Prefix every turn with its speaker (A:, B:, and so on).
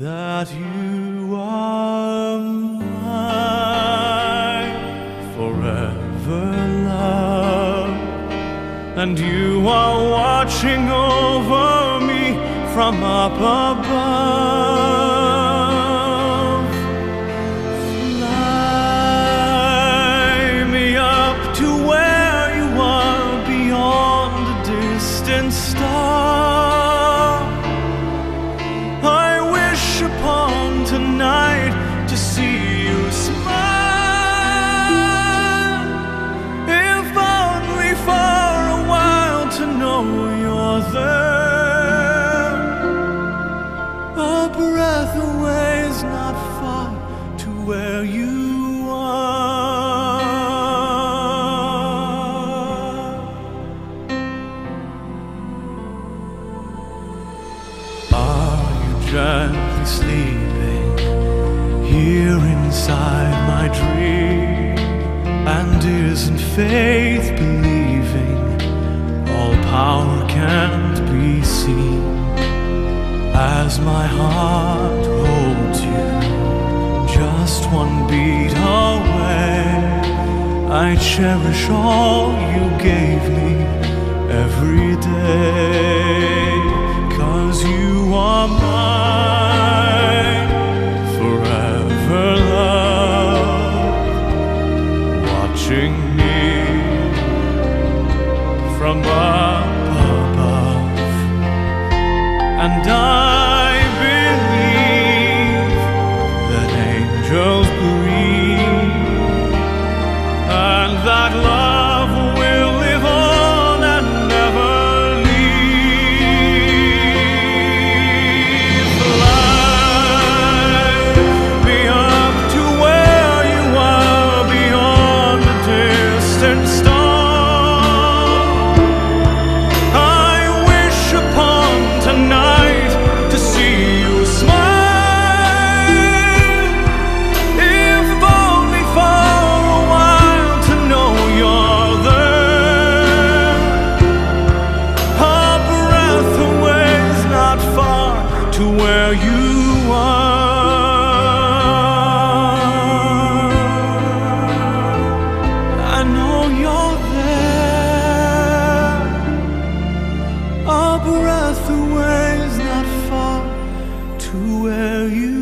A: that you are mine forever, love? And you are watching over me from up above. Fly me up to where you are beyond a distant star. Gently sleeping here inside my dream? And isn't faith believing all power can't be seen? As my heart holds you, just one beat away, I cherish all you gave me every day. Cause you are mine reaching me from up above, and I believe that angels breathe and that love. where you are. I know you're there, a breath away is not far to where you